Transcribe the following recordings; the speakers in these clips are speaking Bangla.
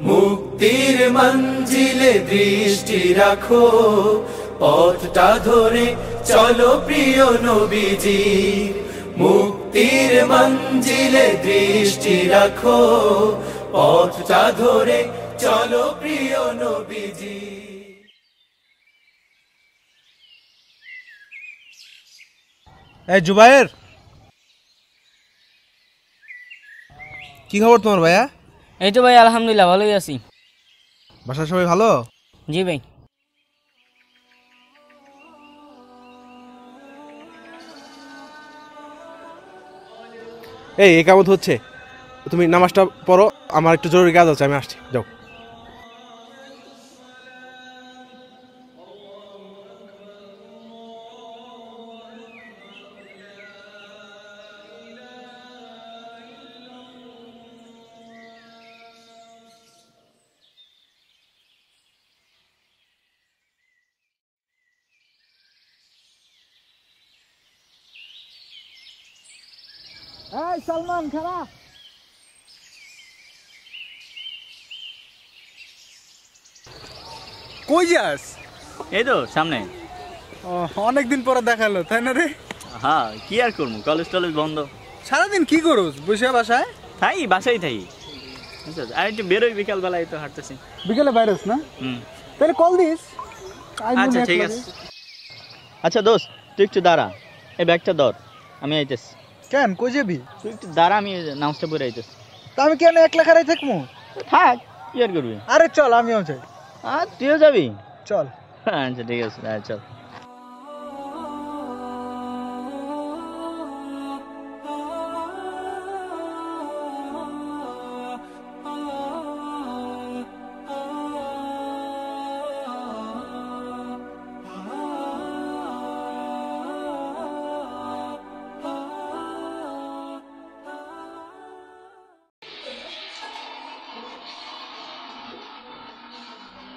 মুক্তির মঞ্জিলে দৃষ্টি রাখো। পথটা ধরে চলো প্রিয় নবীজি। মুক্তির মঞ্জিলে দৃষ্টি রাখো। পথটা ধরে চলো প্রিয় নবীজি। এই জুবাইর কি খবর তোমার ভাইয়া? এই তো ভাই আলহামদুলিল্লাহ ভালোই আছি। বাসার সবাই ভালো? জি ভাই। এই একামত হচ্ছে। তুমি নামাজটা পড়ো আমার একটু জরুরি কাজ আছে আমি আসছি যাও। এই সালমান খারা কই যাস? এই তো সামনে। অনেকদিন পরে দেখাল তাই না রে? হ্যাঁ কি আর করব কলেজ টলেজ বন্ধ। সারাদিন কি করোস বসে বাসায়? থাই বাসাই থাই। আচ্ছা আর একটু বেরোই বিকালবেলা এই তো হাঁটতেছি। বিকেলে বাইরস না? হুম। তাহলে কল দিস। আচ্ছা ঠিক আছে। আচ্ছা দোস্ত তুই একটু দাঁড়া। এই ব্যাগটা ধর আমি আইতেছি। কেন? কই যাবি? তুই একটু দাঁড়া আমি নামসটা পড়ে আইতেছি। তা আমি কেন একলা খারাই থাকব? থাক কি আর করবি? আরে চল আমিও যাই। আর তুইও যাবি? চল। আচ্ছা ঠিক আছে আয় চল।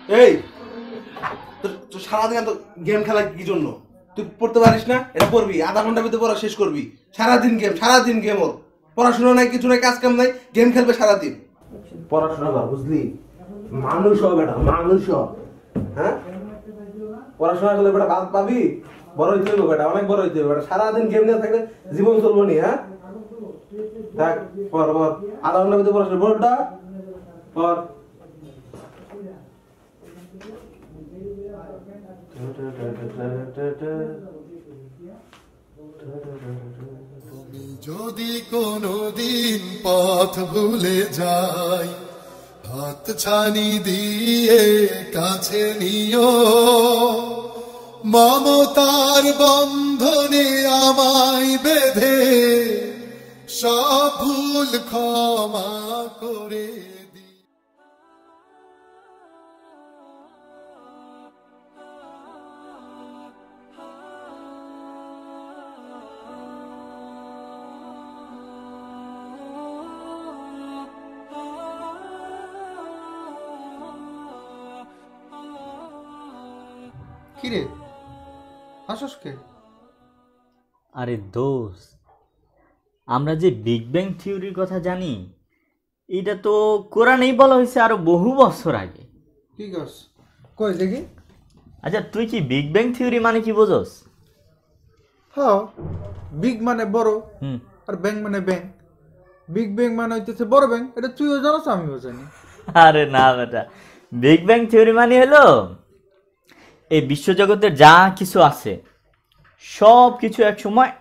এই, তোর সারাদিন এত গেম খেলা কি জন্য? তুই পড়তে পারিস না? এটা পড়বি, আধা ঘণ্টার ভিতরে পড়া শেষ করবি। সারাদিন গেম সারাদিন গেম ওর। পড়াশোনা নাই, কিছু নাই, কাজ কাম নাই গেম খেলবে সারাদিন। পড়াশোনা কর, বুঝলি? মানুষ হ বেটা, মানুষ হ। হ্যাঁ? পড়াশোনা করলে বেটা বাদ পাবি। বড় হইতে হবে বেটা, অনেক বড় হইতে হবে বেটা। সারাদিন গেম নিয়ে থাকলে জীবন চলবো নি হ্যাঁ? থাক পর পর আধা ঘণ্টার ভিতরে পড়াশোনা বড়টা পর যদি কোনদিন পথ ভুলে যাই, হাত ছানি দিয়ে কাছে নিও। মমতার বন্ধনে আমায় বেঁধে, সব ভুল ক্ষমা করে দি কি রে হাসস কে? আরে দোষ আমরা যে বিগ ব্যাং থিওরির কথা জানি এটা তো কোরআনেই বলা হয়েছে আরও বহু বছর আগে। কি করস কই দেখি। আচ্ছা তুই কি বিগ ব্যাং থিওরি মানে কি বোঝস? হ বিগ মানে বড় হুম। আর ব্যাং মানে ব্যাং বিগ ব্যাং মানে হইতেছে বড় ব্যাং এটা তুইও জানাস আমিও জানি। আরে না বেটা বিগ ব্যাং থিওরি মানে হলো এই বিশ্বজগতের যা কিছু আছে সব কিছু এক সময়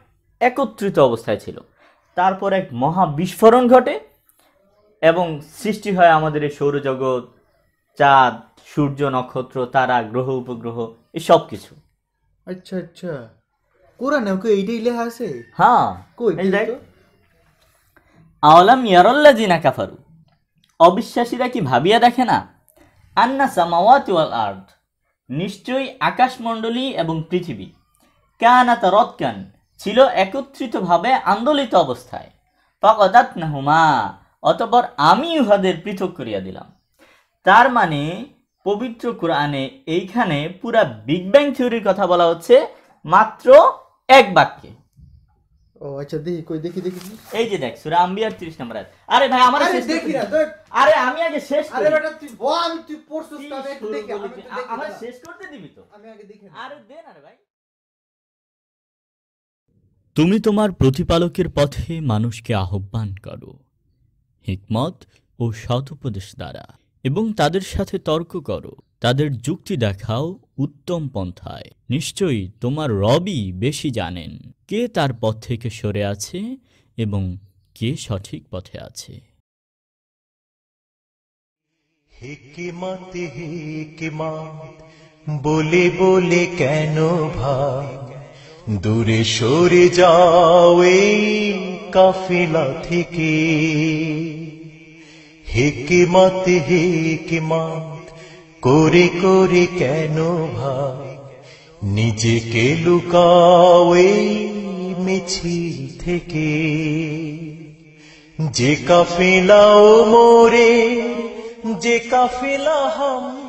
একত্রিত অবস্থায় ছিল। তারপর এক মহা বিস্ফোরণ ঘটে এবং সৃষ্টি হয় আমাদের এই সৌরজগৎ চাঁদ সূর্য নক্ষত্র তারা গ্রহ উপগ্রহ এই সব কিছু। আচ্ছা আচ্ছা। কোরআনে ওকে এইটাই লেখা আছে? হ্যাঁ। কই? দেখ? আওলাম ইয়ারল্লাজিনা কাফারু। অবিশ্বাসীরা কি ভাবিয়া দেখে না? আন্না সামাওয়াতি ওয়াল আর্থ নিশ্চয়ই আকাশমণ্ডলী এবং পৃথিবী। কানাত রৎকান ছিল একত্রিতভাবে আন্দোলিত অবস্থায়। ফকদাত নাহুমা অতপর আমি উহাদের পৃথক করিয়া দিলাম। তার মানে পবিত্র কোরআনে এইখানে পুরা বিগ ব্যাং থিওরির কথা বলা হচ্ছে মাত্র এক বাক্যে। ও আচ্ছা দেখি কই দেখি দেখি। এই যে দেখ সুরা আম্বিয়ার 30 নম্বর আয়াত। আরে ভাই আমার শেষ দেখি না। দেখ। আরে আমি আগে শেষ আরে বেটা তুই বল তুই পড়ছিস দেখি একটু দেখি আমার শেষ করতে দিবি তো? আমি আগে দেখি আরে দে না রে ভাই। তুমি তোমার প্রতিপালকের পথে মানুষকে আহ্বান করো হিকমত ও সদুপদেশ দ্বারা এবং তাদের সাথে তর্ক করো তাদের যুক্তি দেখাও উত্তম পন্থায়। নিশ্চয়ই তোমার রবই বেশি জানেন কে তার পথ থেকে সরে আছে এবং কে সঠিক পথে আছে। বলে বলে কেন ভাই? দূরে সরে যাও কাফিলা থেকে। হিকিমত হিকিমত করে করে কেন ভাই? নিজেকে লুকাও মিছিল থেকে। যে কাফেলাও মোরে যে কাফেলা হাম